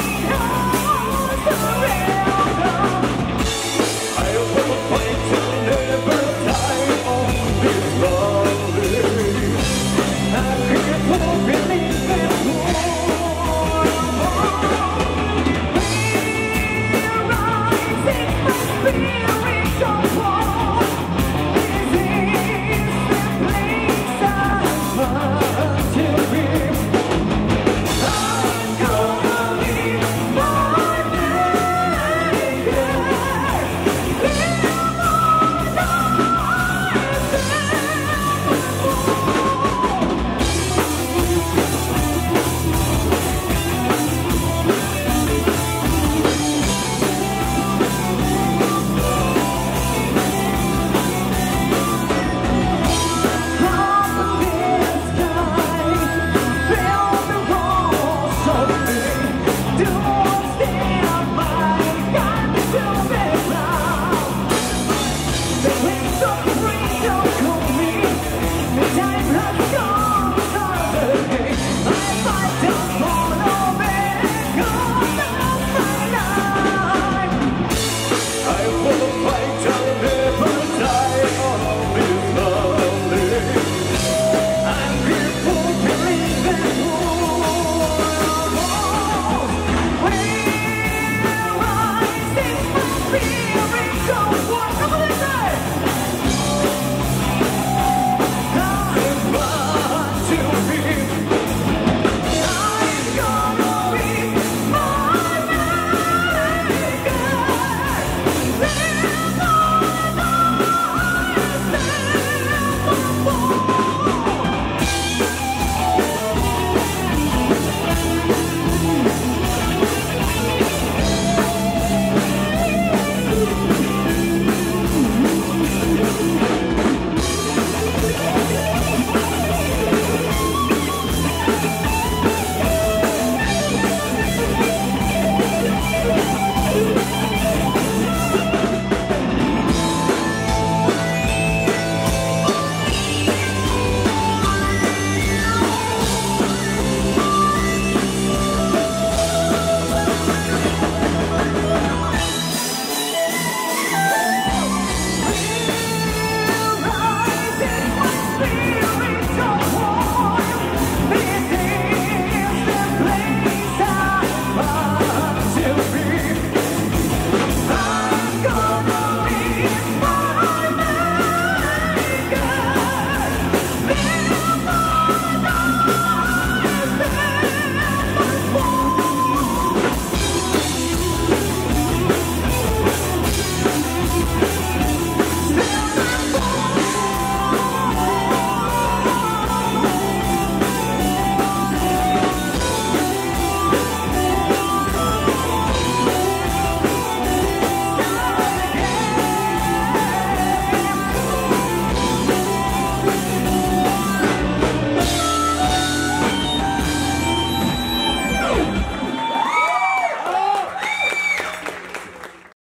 Yeah! go, on